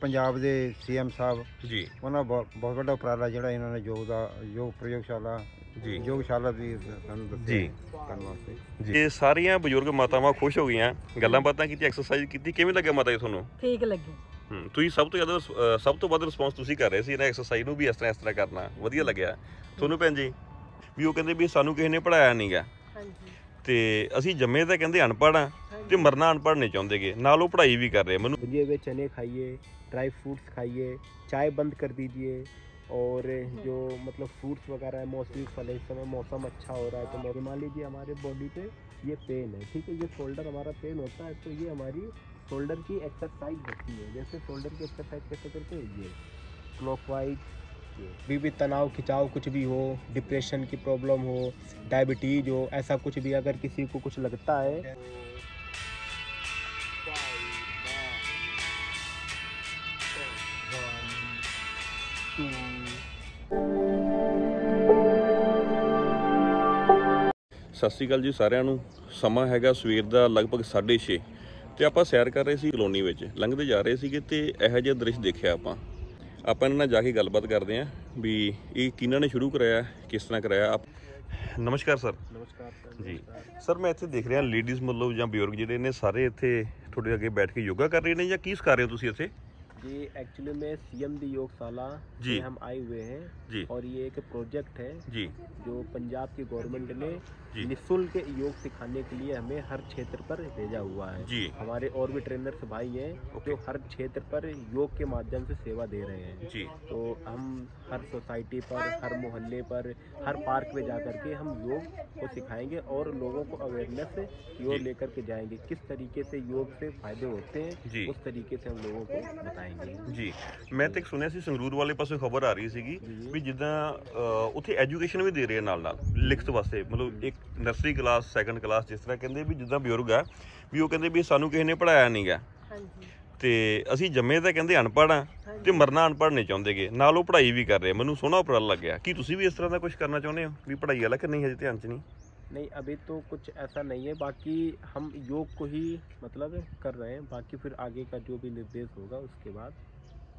ਪੰਜਾਬ ਦੇ ਸੀਐਮ ਸਾਹਿਬ ਜੀ। ਉਹਨਾਂ ਬਹੁਤ ਵੱਡਾ ਉਪਰਾਲਾ ਜਿਹੜਾ ਇਹਨਾਂ ਨੇ ਯੋਗ ਦਾ ਯੋਗ ਪ੍ਰਯੋਗਸ਼ਾਲਾ ਜੀ। ਯੋਗਸ਼ਾਲਾ ਦੀ ਜੀ। ਜੀ। ਇਹ ਸਾਰੀਆਂ ਬਜ਼ੁਰਗ ਮਾਤਾਵਾਂ ਖੁਸ਼ ਹੋ ਗਈਆਂ ਗੱਲਾਂ ਬਾਤਾਂ ਕੀਤੀ ਐਕਸਰਸਾਈਜ਼ ਕੀਤੀ ਕਿਵੇਂ ਲੱਗਿਆ ਮਾਤਾ ਜੀ ਤੁਹਾਨੂੰ? ਠੀਕ ਲੱਗੀ। ਤੁਸੀਂ ਸਭ ਤੋਂ ਜ਼ਿਆਦਾ ਸਭ ਤੋਂ ਵੱਧ ਰਿਸਪੌਂਸ ਤੁਸੀਂ ਕਰ ਰਹੇ ਸੀ ਇਹਨਾਂ ਐਕਸਰਸਾਈਜ਼ ਨੂੰ ਵੀ ਇਸ ਤਰ੍ਹਾਂ ਇਸ ਤਰ੍ਹਾਂ ਕਰਨਾ ਵਧੀਆ ਲੱਗਿਆ। ਤੁਹਾਨੂੰ ਭੈਣ ਜੀ ਵੀ ਉਹ ਕਹਿੰਦੇ ਵੀ ਸਾਨੂੰ ਕਿਸੇ ਨੇ ਪੜਾਇਆ ਨਹੀਂਗਾ ਹਾਂਜੀ। ਤੇ ਅਸੀਂ ਜੰਮੇ ਤਾਂ ਕਹਿੰਦੇ ਅਨਪੜ੍ਹ ਆ ਤੇ ਮਰਨਾ ਅਨਪੜ੍ਹ ਨਹੀਂ ਚਾਹੁੰਦੇਗੇ ਨਾਲ ਉਹ ਪੜ੍ਹਾਈ ਵੀ ਕਰ ਰਹੇ ਆ। ਮੈਨੂੰ ਜੇ ਵਿੱਚ ਚਨੇ ਖਾਈਏ ड्राई फ्रूट्स खाइए चाय बंद कर दीजिए और जो मतलब फ्रूट्स वगैरह है मौसमी फल है इस समय मौसम अच्छा हो रहा है तो मैं मान लीजिए हमारे बॉडी पे ये पेन है ठीक है? ये शोल्डर हमारा पेन होता है तो ये हमारी शोल्डर की एक्सरसाइज होती है। जैसे शोल्डर की एक्सरसाइज कैसे करते हैं? ये क्लॉकवाइज भी भी तनाव खिंचाव कुछ भी हो डिप्रेशन की प्रॉब्लम हो डायबिटीज़ हो ऐसा कुछ भी अगर किसी को कुछ लगता है ਸਤਿ ਸ਼੍ਰੀ ਅਕਾਲ ਜੀ ਸਾਰਿਆਂ ਨੂੰ। ਸਮਾਂ ਹੈਗਾ ਸਵੇਰ ਦਾ ਲਗਭਗ 6:30 ਤੇ ਆਪਾਂ ਸੈਰ ਕਰ ਰਹੇ ਸੀ ਕਲੋਨੀ ਵਿੱਚ ਲੰਘਦੇ ਜਾ ਰਹੇ ਸੀਗੇ ਤੇ ਇਹੋ ਜਿਹਾ ਦ੍ਰਿਸ਼ ਦੇਖਿਆ ਆਪਾਂ। ਆਪਾਂ ਇਹਨਾਂ ਨਾਲ ਜਾ ਕੇ ਗੱਲਬਾਤ ਕਰਦੇ ਆਂ ਵੀ ਇਹ ਕਿਹਨਾਂ ਨੇ ਸ਼ੁਰੂ ਕਰਾਇਆ ਕਿਸ ਤਰ੍ਹਾਂ ਕਰਾਇਆ। ਆਪ ਨਮਸਕਾਰ ਸਰ। ਨਮਸਕਾਰ ਜੀ। ਸਰ ਮੈਂ ਇੱਥੇ ਦੇਖ ਰਿਹਾ ਲੇਡੀਜ਼ ਮਤਲਬ ਜਾਂ ਬਜ਼ੁਰਗ ਜਿਹੜੇ ਨੇ ਸਾਰੇ ਇੱਥੇ ਤੁਹਾਡੇ ਅੱਗੇ ਬੈਠ ਕੇ ਯੋਗਾ ਕਰ ਰਹੇ ਨੇ ਜਾਂ ਕੀ ਸਿਖਾ ਰਹੇ ਹੋ ਤੁਸੀਂ ਇੱਥੇ? जी एक्चुअली में सीएम दी योगशाला जी। हम आए हुए हैं जी। और ये एक प्रोजेक्ट है ਜੀ जो पंजाब की गवर्नमेंट ने जी। निशुल्क योग सिखाने के लिए हमें हर क्षेत्र पर भेजा हुआ है। जी। हमारे और भी ट्रेनर्स भाई हैं जो हर क्षेत्र पर योग के माध्यम से सेवा दे रहे हैं। ਜੀ तो हम हर सोसाइटी पर हर मोहल्ले पर हर पार्क में जाकर के हम योग को सिखाएँगे और लोगों को अवेयरनेस योग लेकर के जाएँगे। किस तरीके से योग से फ़ायदे होते हैं उस तरीके से हम लोगों को बताएँगे। ਜੀ। ਮੈਂ ਤੇ ਇੱਕ ਸੁਣਿਆ ਸੀ ਸੰਗਰੂਰ ਵਾਲੇ ਪਾਸੇ ਖਬਰ ਆ ਰਹੀ ਸੀਗੀ। ਵੀ ਜਿੱਦਾਂ ਉੱਥੇ ਐਜੂਕੇਸ਼ਨ ਵੀ ਦੇ ਰਹੇ ਆ ਨਾਲ ਨਾਲ ਲਿਖਤ ਵਾਸਤੇ। ਮਤਲਬ ਇੱਕ ਨਰਸਰੀ ਕਲਾਸ ਸੈਕੰਡ ਕਲਾਸ ਜਿਸ ਤਰ੍ਹਾਂ ਕਹਿੰਦੇ ਵੀ ਜਿੱਦਾਂ ਬਜ਼ੁਰਗ ਆ ਵੀ ਉਹ ਕਹਿੰਦੇ ਵੀ ਸਾਨੂੰ ਕਿਸੇ ਨੇ ਪੜਾਇਆ ਨਹੀਂਗਾ ਹਾਂਜੀ। ਤੇ ਅਸੀਂ ਜੰਮੇ ਤਾਂ ਕਹਿੰਦੇ ਅਨਪੜ੍ਹ ਆ ਤੇ ਮਰਨਾ ਅਨਪੜ੍ਹ ਨਹੀਂ ਚਾਹੁੰਦੇਗੇ ਨਾਲ ਉਹ ਪੜ੍ਹਾਈ ਵੀ ਕਰ ਰਹੇ ਆ। ਮੈਨੂੰ ਸੋਹਣਾ ਉਪਰਾਲਾ ਲੱਗਿਆ। ਕੀ ਤੁਸੀਂ ਵੀ ਇਸ ਤਰ੍ਹਾਂ ਦਾ ਕੁਝ ਕਰਨਾ ਚਾਹੁੰਦੇ ਹੋ? ਵੀ ਪੜ੍ਹਾਈ ਵਾਲਾ ਕਿ ਨਹੀਂ? ਹਜੇ ਧਿਆਨ ਚ ਨਹੀਂ। नहीं अभी तो कुछ ऐसा नहीं है। बाकी हम योग को ही मतलब कर रहे हैं। बाकी फिर आगे का जो भी निर्देश होगा उसके बाद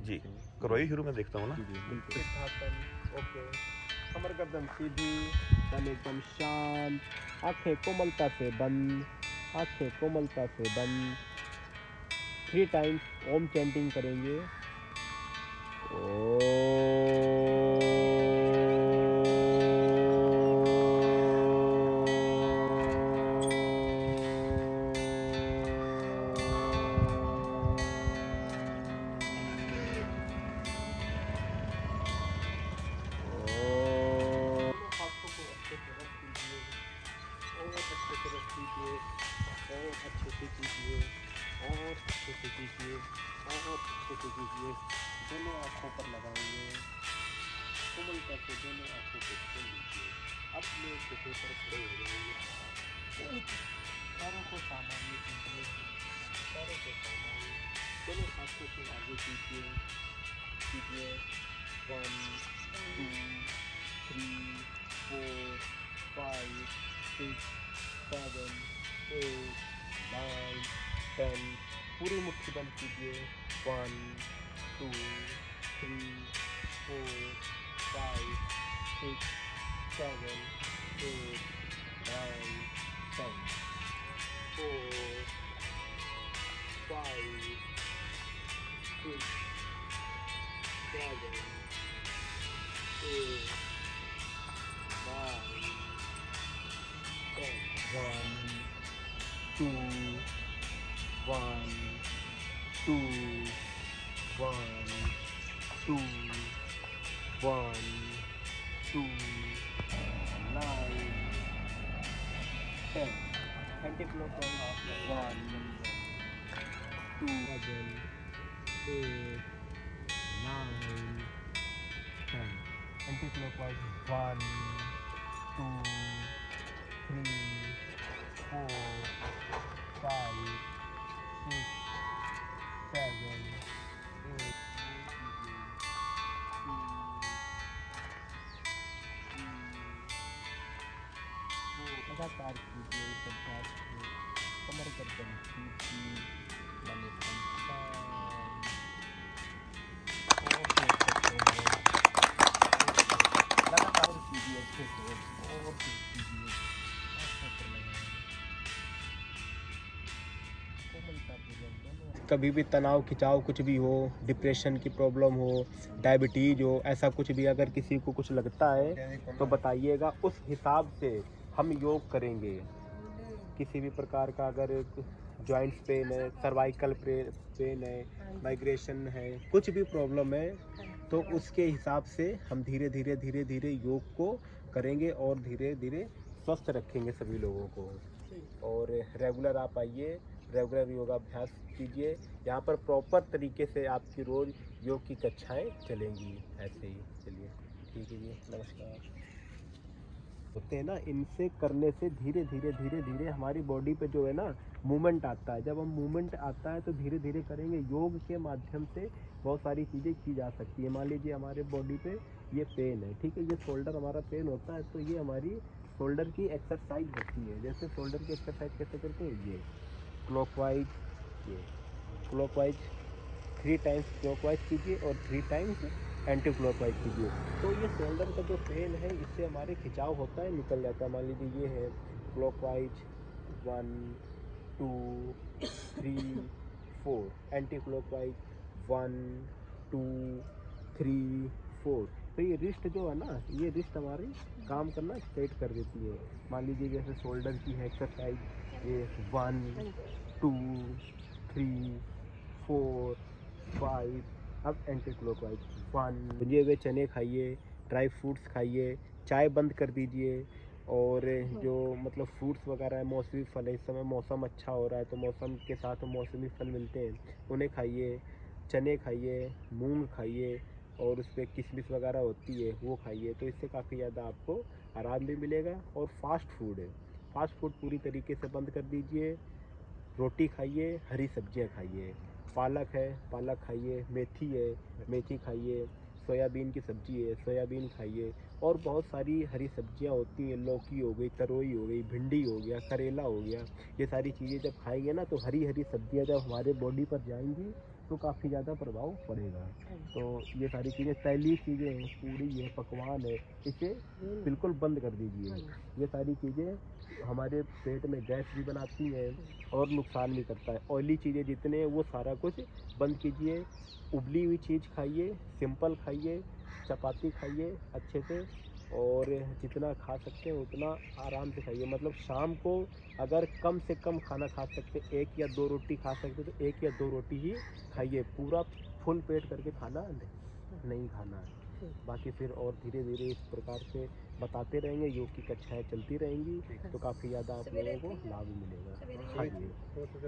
जी। करवाइए शुरू में देखता हूँ ना। ओके। कमर गर्दन सीधी तन एकदम शांत। आँखें कोमलता से बंद। आँखें कोमलता से बंद। थ्री टाइम्स ओम चैंटिंग करेंगे। ओ अच्छे कीजिए। दोनों आँखों पर लगाएँगे कोमल करके दोनों आँखों को खोल लीजिए। अपने जगह पर खड़े हो जाएँगे पैरों को सामान्य कीजिए। पैरों को सामान्य। दोनों आँखों को आगे कीजिए। कीजिए। One, two, three, four, five, six, seven, eight, nine, ten पूरी मुट्ठी बंद कीजिए one two three four five six seven eight nine ten four five six seven eight, nine, ten. One, two, one, two, one, two, one, two, nine, ten. Anti-clockwise. One, two, seven, eight, nine, ten. Anti-clockwise. One, two, three, four, five, six, लगातार कमर कभी भी तनाव खिंचाव कुछ भी हो depression की problem हो डायबिटीज़ हो ऐसा कुछ भी अगर किसी को कुछ लगता है तो बताइएगा उस हिसाब से। हम योग करेंगे। किसी भी प्रकार का अगर जॉइंट्स पेन है सर्वाइकल पेन है माइग्रेशन है, कुछ भी प्रॉब्लम है तो उसके हिसाब से हम धीरे धीरे धीरे धीरे योग को करेंगे और धीरे धीरे स्वस्थ रखेंगे सभी लोगों को। और रेगुलर आप आइए रेगुलर योगाभ्यास कीजिए। यहाँ पर प्रॉपर तरीके से आपकी रोज़ योग की कक्षाएँ चलेंगी। ऐसे ही, चलिए। ठीक है जी, नमस्कार। होते हैं ना, इनसे करने से धीरे धीरे धीरे धीरे हमारी बॉडी पे जो है ना मूवमेंट आता है। जब हम मूवमेंट आता है तो धीरे धीरे करेंगे। योग के माध्यम से बहुत सारी चीज़ें की जा सकती है। मान लीजिए, हमारे बॉडी पे ये पेन है, ठीक है? ये शोल्डर हमारा पेन होता है तो ये हमारी शोल्डर की एक्सरसाइज होती है। जैसे शोल्डर की एक्सरसाइज कैसे करते हैं? ये क्लॉकवाइज ये क्लॉकवाइज थ्री टाइम्स क्लॉकवाइज कीजिए और थ्री टाइम्स एंटी क्लॉकवाइज कीजिए तो ये शोल्डर का जो पेन है, इससे हमारे खिंचाव होता है, निकल जाता है। मान लीजिए ये है clockwise one two three four anticlockwise one two three four तो ये रिस्ट जो है ना, ये रिस्ट हमारी काम करना स्ट्रेट कर देती है। मान लीजिए जैसे शोल्डर की है एक्सरसाइज ये one two three four five अब एंटी क्लॉकवाइज वन भुजे हुए चने खाइए ड्राई फ्रूट्स खाइए, चाय बंद कर दीजिए, और जो मतलब फ्रूट्स वगैरह है, मौसमी फल है, इस समय मौसम अच्छा हो रहा है तो मौसम के साथ मौसमी फल मिलते हैं, उन्हें खाइए, चने खाइए, मूंग खाइए, और उस पर किशमिश वगैरह होती है, वो खाइए तो इससे काफ़ी ज़्यादा आपको आराम भी मिलेगा, और फास्ट फ़ूड है। फास्ट फ़ूड पूरी तरीके से बंद कर दीजिए, रोटी खाइए, हरी सब्ज़ियाँ खाइए। पालक है पालक खाइए मेथी है मेथी खाइए सोयाबीन की सब्ज़ी है सोयाबीन खाइए और बहुत सारी हरी सब्ज़ियाँ होती हैं लौकी हो गई तरोई हो गई भिंडी हो गया करेला हो गया ये सारी चीज़ें जब खाएँगे ना तो हरी हरी सब्ज़ियाँ जब हमारे बॉडी पर जाएँगी तो काफ़ी ज़्यादा प्रभाव पड़ेगा। तो ये सारी चीज़ें तैली चीज़ें हैं पूरी है पकवान है इसे बिल्कुल बंद कर दीजिए। ये सारी चीज़ें हमारे पेट में गैस भी बनाती हैं और नुकसान भी करता है। ऑयली चीज़ें जितने हैं, वो सारा कुछ बंद कीजिए। उबली हुई चीज़ खाइए, सिंपल खाइए, चपाती खाइए अच्छे से और जितना खा सकते हैं, उतना आराम से खाइए। मतलब शाम को अगर कम से कम खाना खा सकते एक या दो रोटी खा सकते तो एक या दो रोटी ही खाइए। पूरा फुल पेट करके खाना नहीं खाना है। बाकी फिर और धीरे धीरे इस प्रकार से बताते रहेंगे योग की कक्षाएं चलती रहेंगी तो काफ़ी ज़्यादा आप लोगों को लाभ मिलेगा खाइए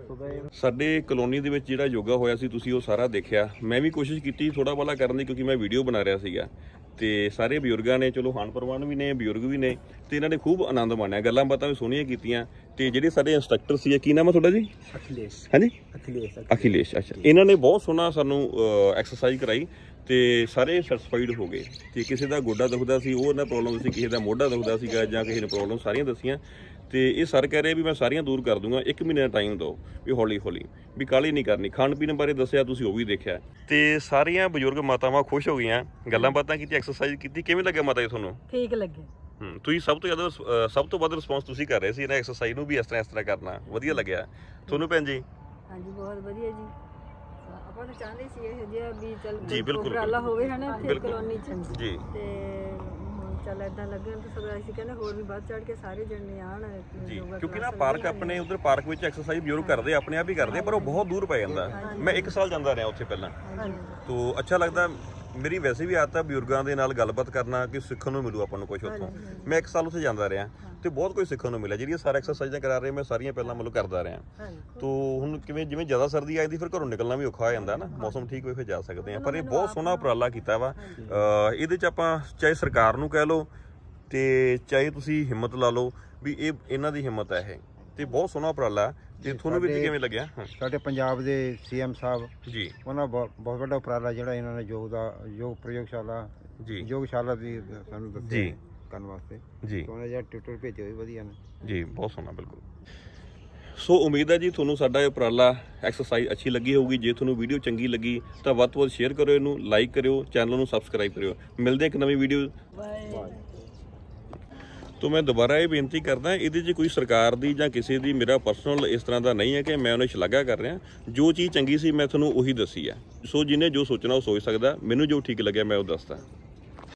सुबह ਸਾਡੇ ਕਲੋਨੀ ਦੇ ਵਿੱਚ ਜਿਹੜਾ ਯੋਗਾ ਹੋਇਆ ਸੀ ਤੁਸੀਂ ਉਹ ਸਾਰਾ ਦੇਖਿਆ ਮੈਂ ਵੀ ਕੋਸ਼ਿਸ਼ ਕੀਤੀ ਥੋੜਾ ਬਲਾ ਕਰਨ ਦੀ ਕਿਉਂਕਿ ਮੈਂ ਵੀਡੀਓ ਬਣਾ ਰਿਹਾ ਸੀਗਾ ਤੇ ਸਾਰੇ ਬਜ਼ੁਰਗਾਂ ਨੇ ਚਲੋ ਹਾਨ ਪਰਵਾਨ ਵੀ ਨੇ ਬਜ਼ੁਰਗ ਵੀ ਨੇ ਤੇ ਇਹਨਾਂ ਨੇ ਖੂਬ ਆਨੰਦ ਮਾਣਿਆ ਗੱਲਾਂ ਬਾਤਾਂ ਵੀ ਸੋਹਣੀਆਂ ਕੀਤੀਆਂ ਤੇ ਜਿਹੜੇ ਸਾਡੇ ਇੰਸਟ੍ਰਕਟਰ ਸੀ ਕੀ ਨਾਮ ਹੈ ਤੁਹਾਡਾ ਜੀ अखिलेश ਹਾਂਜੀ अखिलेश ਅਖਿਲੇਸ਼ ਅੱਛਾ ਇਹਨਾਂ ਨੇ ਬਹੁਤ ਸੋਹਣਾ ਸਾਨੂੰ ਐਕਸਰਸਾਈਜ਼ ਕਰਾਈ ਤੇ ਸਾਰੇ ਸੈਟੀਸਫਾਈਡ ਹੋ ਗਏ ਤੇ ਕਿਸੇ ਦਾ ਗੋਡਾ ਦੁਖਦਾ ਸੀ ਉਹ ਨਾ ਪ੍ਰੋਬਲਮ ਸੀ ਕਿਸੇ ਦਾ ਮੋਢਾ ਦੁਖਦਾ ਸੀਗਾ ਜਾਂ ਕਿਸੇ ਨੇ ਪ੍ਰੋਬਲਮ ਸਾਰੀਆਂ ਦੱਸੀਆਂ। ਤੇ ਇਹ ਸਰ ਕਹਿ ਰਹੇ ਵੀ ਮੈਂ ਸਾਰੀਆਂ ਦੂਰ ਕਰ ਦੂੰਗਾ 1 ਮਹੀਨੇ ਦਾ ਟਾਈਮ ਦਿਓ ਵੀ ਹੌਲੀ ਹੌਲੀ ਵੀ ਕਾਲੀ ਨਹੀਂ ਕਰਨੀ। ਖਾਣ ਪੀਣ ਬਾਰੇ ਦੱਸਿਆ ਤੁਸੀਂ ਉਹ ਵੀ ਦੇਖਿਆ। ਤੇ ਸਾਰੀਆਂ ਬਜ਼ੁਰਗ ਮਾਤਾਵਾਂ ਖੁਸ਼ ਹੋ ਗਈਆਂ ਗੱਲਾਂ ਬਾਤਾਂ ਕੀਤੀ ਐਕਸਰਸਾਈਜ਼ ਕੀਤੀ। ਕਿਵੇਂ ਲੱਗਿਆ ਮਾਤਾ ਜੀ ਤੁਹਾਨੂੰ? ਠੀਕ ਲੱਗੇ। ਹੂੰ ਤੁਸੀਂ ਸਭ ਤੋਂ ਜ਼ਿਆਦਾ ਸਭ ਤੋਂ ਵੱਧ ਰਿਸਪੌਂਸ ਤੁਸੀਂ ਕਰ ਰਹੇ ਸੀ ਇਹਨਾਂ ਐਕਸਰਸਾਈਜ਼ ਨੂੰ ਵੀ ਇਸ ਤਰ੍ਹਾਂ ਇਸ ਤਰ੍ਹਾਂ ਕਰਨਾ। ਵਧੀਆ ਲੱਗਿਆ। ਤੁਹਾਨੂੰ ਭੈਣ ਜੀ? ਹਾਂਜੀ ਬਹੁਤ ਵਧੀਆ ਜੀ। ਆਪਾਂ ਤਾਂ ਚਾਹੁੰਦੇ ਸੀ ਇਹ ਜਿਹਾ ਵੀ ਚੱਲ ਜੀ, ਬਿਲਕੁਲ, ਉਪਰਾਲਾ ਹੋਵੇ ਹਨਾ ਇੱਥੇ ਬਿਲਕੁਲ। ਕਲੋਨੀ ਚ। ਜੀ। ਤੇ ਹੁਣ ਚੱਲ ਇਦਾਂ ਲੱਗਣ ਤਾਂ ਸਗੋਂ ਅਸੀਂ ਕਹਿੰਦੇ ਹੋਰ ਵੀ ਵੱਧ ਚੜ ਕੇ ਸਾਰੇ ਜਣੇ ਆਣ ਜੀ ਯੋਗਾ ਕਿਉਂਕਿ ਨਾ ਕਲਾਸਾਂ ਪਾਰਕ ਵਧੀਆ ਆਪਣੇ ਉਧਰ ਪਾਰਕ ਵਿੱਚ ਐਕਸਰਸਾਈਜ਼ ਬਜ਼ੁਰਗ ਕਰਦੇ ਆ, ਆਪਣੇ ਆਪ ਹੀ ਕਰਦੇ ਆ, ਪਰ ਉਹ ਬਹੁਤ ਦੂਰ ਪੈ ਜਾਂਦਾ। ਮੈਂ ਇੱਕ ਸਾਲ ਜਾਂਦਾ ਰਿਹਾ ਉੱਥੇ ਪਹਿਲਾਂ। ਹਾਂਜੀ। ਤੋ ਅੱਛਾ ਲੱਗਦਾ ਮੇਰੀ ਵੈਸੇ ਵੀ ਆਦਤ ਹੈ ਬਜ਼ੁਰਗਾਂ ਦੇ ਨਾਲ ਗੱਲਬਾਤ ਕਰਨਾ ਕਿ ਸਿੱਖਣ ਨੂੰ ਮਿਲੂ ਆਪਾਂ ਨੂੰ ਕੁਝ ਉੱਥੋਂ। ਮੈਂ ਇੱਕ ਸਾਲ ਉੱਥੇ ਜਾਂਦਾ ਰਿਹਾ ਤੇ ਬਹੁਤ ਕੁਝ ਸਿੱਖਣ ਨੂੰ ਮਿਲਿਆ। ਜਿਹੜੀਆਂ ਸਾਰਾ ਐਕਸਰਸਾਈਜ਼ਾਂ ਕਰਾ ਰਹੇ ਮੈਂ ਸਾਰੀਆਂ ਪਹਿਲਾਂ ਮਤਲਬ ਕਰਦਾ ਰਿਹਾ। ਤੋ ਹੁਣ ਕਿਵੇਂ ਜਿਵੇਂ ਜ਼ਿਆਦਾ ਸਰਦੀ ਆਈ ਦੀ ਫਿਰ ਘਰੋਂ ਨਿਕਲਣਾ ਵੀ ਔਖਾ ਹੋ ਜਾਂਦਾ ਨਾ। ਮੌਸਮ ਠੀਕ ਹੋਏ ਫਿਰ ਜਾ ਸਕਦੇ ਆ ਪਰ ਇਹ ਬਹੁਤ ਸੋਹਣਾ ਉਪਰਾਲਾ ਕੀਤਾ ਵਾ। ਇਹਦੇ ਚ ਆਪਾਂ ਚਾਹੇ ਸਰਕਾਰ ਨੂੰ ਕਹਿ ਲਓ ਤੇ ਚਾਹੇ ਤੁਸੀਂ ਹਿੰਮਤ ਲਾ ਲਓ ਵੀ ਇਹ ਇਹਨਾਂ ਦੀ ਹਿੰਮਤ ਹੈ ਇਹ। ਤੇ ਬਹੁਤ ਸੋਹਣਾ ਉਪਰਾਲਾ। ਤੇ ਤੁਹਾਨੂੰ ਵੀ ਸਾਡੇ- ਕਿਵੇਂ ਲੱਗਿਆ? ਸਾਡੇ ਪੰਜਾਬ ਦੇ ਸੀਐਮ ਸਾਹਿਬ ਜੀ। ਉਹਨਾਂ ਬਹੁਤ ਵੱਡਾ ਉਪਰਾਲਾ ਜਿਹੜਾ ਇਹਨਾਂ ਨੇ ਯੋਗ ਦਾ ਯੋਗ ਪ੍ਰਯੋਗਸ਼ਾਲਾ ਜੀ। ਯੋਗਸ਼ਾਲਾ ਦੀ ਸਾਨੂੰ ਦੱਸਿਆ ਜੀ। ਕਰਨ ਵਾਸਤੇ। ਜੀ। ਤੇ ਉਹਨਾਂ ਜਿਹੜਾ ਟਿਊਟਰ ਭੇਜੇ ਹੋਏ ਵਧੀਆ ਨੇ। ਜੀ ਬਹੁਤ ਸੋਹਣਾ ਬਿਲਕੁਲ। ਸੋ ਉਮੀਦ ਹੈ ਜੀ ਤੁਹਾਨੂੰ ਸਾਡਾ ਇਹ ਉਪਰਾਲਾ ਐਕਸਰਸਾਈਜ਼ ਅੱਛੀ ਲੱਗੀ ਹੋਊਗੀ। ਜੇ ਤੁਹਾਨੂੰ ਵੀਡੀਓ ਚੰਗੀ ਲੱਗੀ ਤਾਂ ਵੱਧ ਤੋਂ ਵੱਧ ਸ਼ੇਅਰ ਕਰਿਓ ਇਹਨੂੰ ਲਾਈਕ ਕਰਿਓ ਚੈਨਲ ਨੂੰ ਸਬਸਕ੍ਰਾਈਬ ਕਰਿਓ। ਮਿਲਦੇ ਹਾਂ ਇੱਕ ਨਵੀਂ ਵੀਡੀਓ ਬਾਏ ਤੋ ਮੈਂ ਦੁਬਾਰਾ ਇਹ ਬੇਨਤੀ ਕਰਦਾ, ਇਹਦੇ 'ਚ ਕੋਈ ਸਰਕਾਰ ਦੀ ਜਾਂ ਕਿਸੇ ਦੀ ਮੇਰਾ ਪਰਸਨਲ ਇਸ ਤਰ੍ਹਾਂ ਦਾ ਨਹੀਂ ਹੈ ਕਿ ਮੈਂ ਉਹਨੇ ਸ਼ਲਾਘਾ ਕਰ ਰਿਹਾ। ਜੋ ਚੀਜ਼ ਚੰਗੀ ਸੀ, ਮੈਂ ਤੁਹਾਨੂੰ ਉਹੀ ਦੱਸੀ ਆ ਸੋ ਜਿਹਨੇ ਜੋ ਸੋਚਣਾ ਉਹ ਸੋਚ ਸਕਦਾ। ਮੈਨੂੰ ਜੋ ਠੀਕ ਲੱਗਿਆ, ਮੈਂ ਉਹ ਦੱਸਦਾ।